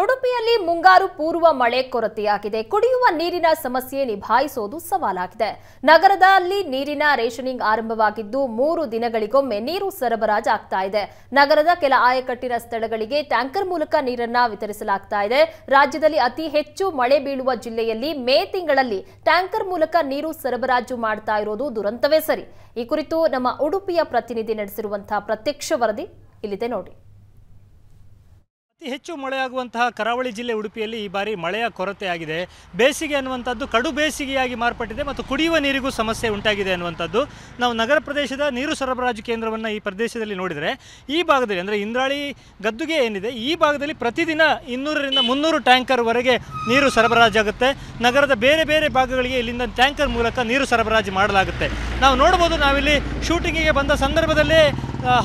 ಉಡುಪಿಯಲ್ಲಿ ಮುಂಗಾರು ಪೂರ್ವ ಮಳೆ ಕೊರತೆಯಾಗಿದೆ. ಕುಡಿಯುವ ನೀರಿನ ಸಮಸ್ಯೆ ನಿಭಾಯಿಸೋದು ಸವಾಲಾಗಿದೆ. ನಗರದಲ್ಲಿ ನೀರಿನ ರೇಷನಿಂಗ್ ಆರಂಭವಾಗಿದ್ದು, ಮೂರು ದಿನಗಳಿಗೊಮ್ಮೆ ನೀರು ಸರಬರಾಜು ಆಗ್ತಾ ಇದೆ. ನಗರದ ಕೆಲ ಆಯಕಟ್ಟಿನ ಸ್ಥಳಗಳಿಗೆ ಟ್ಯಾಂಕರ್ ಮೂಲಕ ನೀರನ್ನ ವಿತರಿಸಲಾಗ್ತಾ ಇದೆ. ರಾಜ್ಯದಲ್ಲಿ ಅತಿ ಹೆಚ್ಚು ಮಳೆ ಬೀಳುವ ಜಿಲ್ಲೆಯಲ್ಲಿ ಮೇ ತಿಂಗಳಲ್ಲಿ ಟ್ಯಾಂಕರ್ ಮೂಲಕ ನೀರು ಸರಬರಾಜು ಮಾಡ್ತಾ ಇರೋದು ದುರಂತವೇ ಸರಿ. ಈ ಕುರಿತು ನಮ್ಮ ಉಡುಪಿಯ ಪ್ರತಿನಿಧಿ ನಡೆಸಿರುವಂತಹ ಪ್ರತ್ಯಕ್ಷ ವರದಿ ಇಲ್ಲಿದೆ ನೋಡಿ. ಅತಿ ಹೆಚ್ಚು ಮಳೆಯಾಗುವಂತಹ ಕರಾವಳಿ ಜಿಲ್ಲೆ ಉಡುಪಿಯಲ್ಲಿ ಈ ಬಾರಿ ಮಳೆಯ ಕೊರತೆ ಆಗಿದೆ ಬೇಸಿಗೆ ಅನ್ನುವಂಥದ್ದು ಕಡು ಬೇಸಿಗೆಯಾಗಿ ಮಾರ್ಪಟ್ಟಿದೆ ಮತ್ತು ಕುಡಿಯುವ ನೀರಿಗೂ ಸಮಸ್ಯೆ ಉಂಟಾಗಿದೆ ಅನ್ನುವಂಥದ್ದು ನಾವು ನಗರ ಪ್ರದೇಶದ ನೀರು ಸರಬರಾಜು ಕೇಂದ್ರವನ್ನು ಈ ಪ್ರದೇಶದಲ್ಲಿ ನೋಡಿದರೆ ಈ ಭಾಗದಲ್ಲಿ ಅಂದರೆ ಇಂದ್ರಾಳಿ ಗದ್ದುಗೆ ಏನಿದೆ, ಈ ಭಾಗದಲ್ಲಿ ಪ್ರತಿದಿನ ಇನ್ನೂರರಿಂದ ಮುನ್ನೂರು ಟ್ಯಾಂಕರ್ವರೆಗೆ ನೀರು ಸರಬರಾಜಾಗುತ್ತೆ. ನಗರದ ಬೇರೆ ಬೇರೆ ಭಾಗಗಳಿಗೆ ಇಲ್ಲಿಂದ ಟ್ಯಾಂಕರ್ ಮೂಲಕ ನೀರು ಸರಬರಾಜು ಮಾಡಲಾಗುತ್ತೆ. ನಾವು ನೋಡ್ಬೋದು ನಾವಿಲ್ಲಿ ಶೂಟಿಂಗಿಗೆ ಬಂದ ಸಂದರ್ಭದಲ್ಲೇ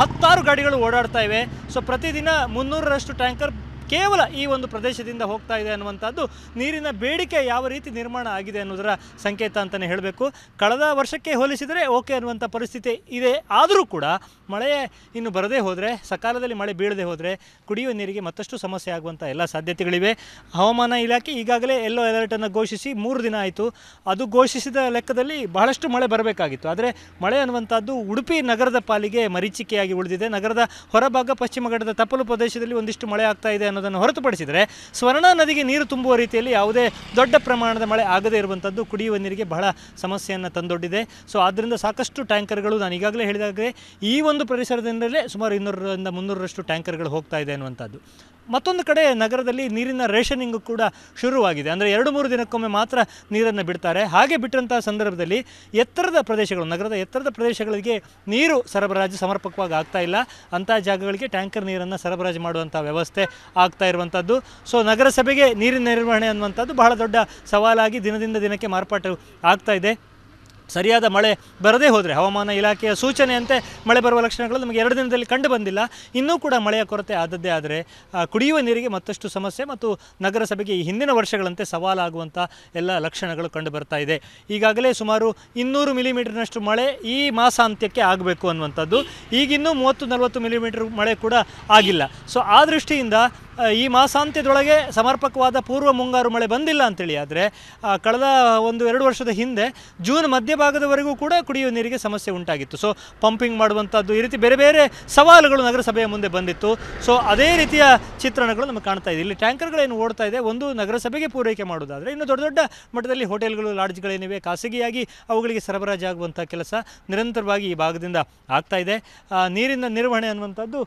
ಹತ್ತಾರು ಗಾಡಿಗಳು ಓಡಾಡ್ತಾ ಇವೆ. ಸೊ ಪ್ರತಿದಿನ ಮುನ್ನೂರರಷ್ಟು ಟ್ಯಾಂಕರ್ ಕೇವಲ ಈ ಒಂದು ಪ್ರದೇಶದಿಂದ ಹೋಗ್ತಾ ಇದೆ ಅನ್ನುವಂಥದ್ದು ನೀರಿನ ಬೇಡಿಕೆ ಯಾವ ರೀತಿ ನಿರ್ಮಾಣ ಆಗಿದೆ ಅನ್ನೋದರ ಸಂಕೇತ ಅಂತಲೇ ಹೇಳಬೇಕು. ಕಳೆದ ವರ್ಷಕ್ಕೆ ಹೋಲಿಸಿದರೆ ಓಕೆ ಅನ್ನುವಂಥ ಪರಿಸ್ಥಿತಿ ಇದೆ. ಆದರೂ ಕೂಡ ಮಳೆ ಇನ್ನು ಬರದೇ ಹೋದರೆ, ಸಕಾಲದಲ್ಲಿ ಮಳೆ ಬೀಳದೆ ಹೋದರೆ ಕುಡಿಯುವ ನೀರಿಗೆ ಮತ್ತಷ್ಟು ಸಮಸ್ಯೆ ಆಗುವಂಥ ಎಲ್ಲ ಸಾಧ್ಯತೆಗಳಿವೆ. ಹವಾಮಾನ ಇಲಾಖೆ ಈಗಾಗಲೇ ಎಲ್ಲೋ ಅಲರ್ಟನ್ನು ಘೋಷಿಸಿ ಮೂರು ದಿನ ಆಯಿತು. ಅದು ಘೋಷಿಸಿದ ಲೆಕ್ಕದಲ್ಲಿ ಬಹಳಷ್ಟು ಮಳೆ ಬರಬೇಕಾಗಿತ್ತು. ಆದರೆ ಮಳೆ ಅನ್ನುವಂಥದ್ದು ಉಡುಪಿ ನಗರದ ಪಾಲಿಗೆ ಮರೀಚಿಕೆಯಾಗಿ ಉಳಿದಿದೆ. ನಗರದ ಹೊರಭಾಗ, ಪಶ್ಚಿಮ ಘಟ್ಟದ ತಪ್ಪಲು ಪ್ರದೇಶದಲ್ಲಿ ಒಂದಿಷ್ಟು ಮಳೆ ಆಗ್ತಾ ಇದೆ ಅನ್ನೋದನ್ನು ಹೊರತುಪಡಿಸಿದರೆ ಸ್ವರ್ಣ ನದಿಗೆ ನೀರು ತುಂಬುವ ರೀತಿಯಲ್ಲಿ ಯಾವುದೇ ದೊಡ್ಡ ಪ್ರಮಾಣದ ಮಳೆ ಆಗದೇ ಇರುವಂಥದ್ದು ಕುಡಿಯುವ ನೀರಿಗೆ ಬಹಳ ಸಮಸ್ಯೆಯನ್ನು ತಂದೊಡ್ಡಿದೆ. ಸೊ ಆದ್ದರಿಂದ ಸಾಕಷ್ಟು ಟ್ಯಾಂಕರ್ಗಳು ನಾನು ಈಗಾಗಲೇ ಹೇಳಿದಾಗಲೇ ಈ ಒಂದು ಪರಿಸರದಿಂದಲೇ ಸುಮಾರು ಇನ್ನೂರರಿಂದ ಮುನ್ನೂರರಷ್ಟು ಟ್ಯಾಂಕರ್ಗಳು ಹೋಗ್ತಾ ಇದೆ ಅನ್ನುವಂಥದ್ದು. ಮತ್ತೊಂದು ಕಡೆ ನಗರದಲ್ಲಿ ನೀರಿನ ರೇಷನಿಂಗ್ ಕೂಡ ಶುರುವಾಗಿದೆ. ಅಂದರೆ ಎರಡು ಮೂರು ದಿನಕ್ಕೊಮ್ಮೆ ಮಾತ್ರ ನೀರನ್ನು ಬಿಡ್ತಾರೆ. ಹಾಗೆ ಬಿಟ್ಟಂತಹ ಸಂದರ್ಭದಲ್ಲಿ ಎತ್ತರದ ಪ್ರದೇಶಗಳು, ನಗರದ ಎತ್ತರದ ಪ್ರದೇಶಗಳಿಗೆ ನೀರು ಸರಬರಾಜು ಸಮರ್ಪಕವಾಗಿ ಆಗ್ತಾ ಇಲ್ಲ. ಅಂಥ ಜಾಗಗಳಿಗೆ ಟ್ಯಾಂಕರ್ ನೀರನ್ನು ಸರಬರಾಜು ಮಾಡುವಂಥ ವ್ಯವಸ್ಥೆ ಆಗ್ತಾ ಇರುವಂಥದ್ದು ಸೊ ನಗರಸಭೆಗೆ ನೀರಿನ ನಿರ್ವಹಣೆ ಅನ್ನುವಂಥದ್ದು ಬಹಳ ದೊಡ್ಡ ಸವಾಲಾಗಿ ದಿನದಿಂದ ದಿನಕ್ಕೆ ಮಾರ್ಪಾಟು ಆಗ್ತಾ ಇದೆ. ಸರಿಯಾದ ಮಳೆ ಬರದೇ ಹೋದರೆ ಹವಾಮಾನ ಇಲಾಖೆಯ ಸೂಚನೆಯಂತೆ ಮಳೆ ಬರುವ ಲಕ್ಷಣಗಳು ನಮಗೆ ಎರಡು ದಿನದಲ್ಲಿ ಕಂಡು ಬಂದಿಲ್ಲ. ಇನ್ನೂ ಕೂಡ ಮಳೆಯ ಕೊರತೆ ಆದದ್ದೇ ಆದರೆ ಕುಡಿಯುವ ನೀರಿಗೆ ಮತ್ತಷ್ಟು ಸಮಸ್ಯೆ ಮತ್ತು ನಗರಸಭೆಗೆ ಈ ಹಿಂದಿನ ವರ್ಷಗಳಂತೆ ಸವಾಲಾಗುವಂಥ ಎಲ್ಲ ಲಕ್ಷಣಗಳು ಕಂಡು ಬರ್ತಾ ಇದೆ. ಈಗಾಗಲೇ ಸುಮಾರು ಇನ್ನೂರು ಮಿಲಿಮೀಟರ್ನಷ್ಟು ಮಳೆ ಈ ಮಾಸಾಂತ್ಯಕ್ಕೆ ಆಗಬೇಕು ಅನ್ನುವಂಥದ್ದು. ಈಗಿನ್ನೂ ಮೂವತ್ತು ನಲವತ್ತು ಮಿಲಿಮೀಟರ್ ಮಳೆ ಕೂಡ ಆಗಿಲ್ಲ. ಸೊ, ಆ ದೃಷ್ಟಿಯಿಂದ ಈ ಮಾಸಾಂತ್ಯದೊಳಗೆ ಸಮರ್ಪಕವಾದ ಪೂರ್ವ ಮುಂಗಾರು ಮಳೆ ಬಂದಿಲ್ಲ ಅಂತೇಳಿ ಆದರೆ ಕಳೆದ ಒಂದು ಎರಡು ವರ್ಷದ ಹಿಂದೆ ಜೂನ್ ಮಧ್ಯಭಾಗದವರೆಗೂ ಕೂಡ ಕುಡಿಯುವ ನೀರಿಗೆ ಸಮಸ್ಯೆ ಉಂಟಾಗಿತ್ತು. ಸೊ ಪಂಪಿಂಗ್ ಮಾಡುವಂಥದ್ದು ಈ ರೀತಿ ಬೇರೆ ಬೇರೆ ಸವಾಲುಗಳು ನಗರಸಭೆಯ ಮುಂದೆ ಬಂದಿತ್ತು. ಸೊ ಅದೇ ರೀತಿಯ ಚಿತ್ರಣಗಳು ನಮಗೆ ಕಾಣ್ತಾ ಇದೆ. ಇಲ್ಲಿ ಟ್ಯಾಂಕರ್ಗಳೇನು ಓಡ್ತಾ ಇದೆ, ಒಂದು ನಗರಸಭೆಗೆ ಪೂರೈಕೆ ಮಾಡೋದಾದರೆ ಇನ್ನು ದೊಡ್ಡ ದೊಡ್ಡ ಮಟ್ಟದಲ್ಲಿ ಹೋಟೆಲ್ಗಳು, ಲಾಡ್ಜ್ಗಳೇನಿವೆ, ಖಾಸಗಿಯಾಗಿ ಅವುಗಳಿಗೆ ಸರಬರಾಜಾಗುವಂಥ ಕೆಲಸ ನಿರಂತರವಾಗಿ ಈ ಭಾಗದಿಂದ ಆಗ್ತಾ ಇದೆ. ನೀರಿನ ನಿರ್ವಹಣೆ ಅನ್ನುವಂಥದ್ದು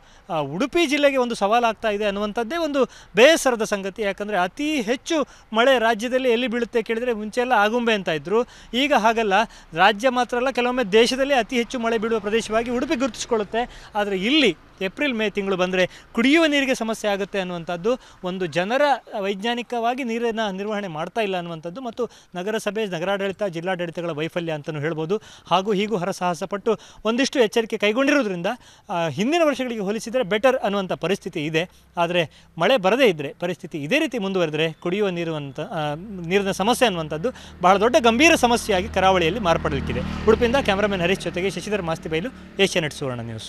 ಉಡುಪಿ ಜಿಲ್ಲೆಗೆ ಒಂದು ಸವಾಲಾಗ್ತಾ ಇದೆ ಅನ್ನುವಂಥದ್ದೇ ಒಂದು ಬೇಸರದ ಸಂಗತಿ. ಯಾಕಂದರೆ ಅತಿ ಹೆಚ್ಚು ಮಳೆ ರಾಜ್ಯದಲ್ಲಿ ಎಲ್ಲಿ ಬೀಳುತ್ತೆ ಕೇಳಿದರೆ ಮುಂಚೆ ಎಲ್ಲ ಆಗುಂಬೆ ಅಂತ ಇದ್ದರು ಈಗ ಹಾಗಲ್ಲ. ರಾಜ್ಯ ಮಾತ್ರ ಅಲ್ಲ, ಕೆಲವೊಮ್ಮೆ ದೇಶದಲ್ಲಿ ಅತಿ ಹೆಚ್ಚು ಮಳೆ ಬೀಳುವ ಪ್ರದೇಶವಾಗಿ ಉಡುಪಿ ಗುರುತಿಸಿಕೊಳ್ಳುತ್ತೆ. ಆದರೆ ಇಲ್ಲಿ ಏಪ್ರಿಲ್ ಮೇ ತಿಂಗಳು ಬಂದರೆ ಕುಡಿಯುವ ನೀರಿಗೆ ಸಮಸ್ಯೆ ಆಗುತ್ತೆ ಅನ್ನುವಂಥದ್ದು ಒಂದು ಜನರ ವೈಜ್ಞಾನಿಕವಾಗಿ ನೀರಿನ ನಿರ್ವಹಣೆ ಮಾಡ್ತಾ ಇಲ್ಲ ಅನ್ನುವಂಥದ್ದು ಮತ್ತು ನಗರಸಭೆ, ನಗರಾಡಳಿತ, ಜಿಲ್ಲಾಡಳಿತಗಳ ವೈಫಲ್ಯ ಅಂತಲೂ ಹೇಳ್ಬೋದು. ಹಾಗೂ ಹೀಗೂ ಹರಸಾಹಸ ಪಟ್ಟು ಒಂದಿಷ್ಟು ಎಚ್ಚರಿಕೆ ಕೈಗೊಂಡಿರೋದ್ರಿಂದ ಹಿಂದಿನ ವರ್ಷಗಳಿಗೆ ಹೋಲಿಸಿದರೆ ಬೆಟರ್ ಅನ್ನುವಂಥ ಪರಿಸ್ಥಿತಿ ಇದೆ. ಆದರೆ ಮಳೆ ಬರದೇ ಇದ್ದರೆ ಪರಿಸ್ಥಿತಿ ಇದೇ ರೀತಿ ಮುಂದುವರೆದರೆ ಕುಡಿಯುವ ನೀರು ಅಂತ ನೀರಿನ ಸಮಸ್ಯೆ ಅನ್ನುವಂಥದ್ದು ಬಹಳ ದೊಡ್ಡ ಗಂಭೀರ ಸಮಸ್ಯೆಯಾಗಿ ಕರಾವಳಿಯಲ್ಲಿ ಮಾರ್ಪಡಲಿಕ್ಕಿದೆ. ಉಡುಪಿಯಿಂದ ಕ್ಯಾಮರಾಮನ್ ಹರೀಶ್ ಜೊತೆಗೆ Shashidhar Masti Bailu Asianet Suvarna news.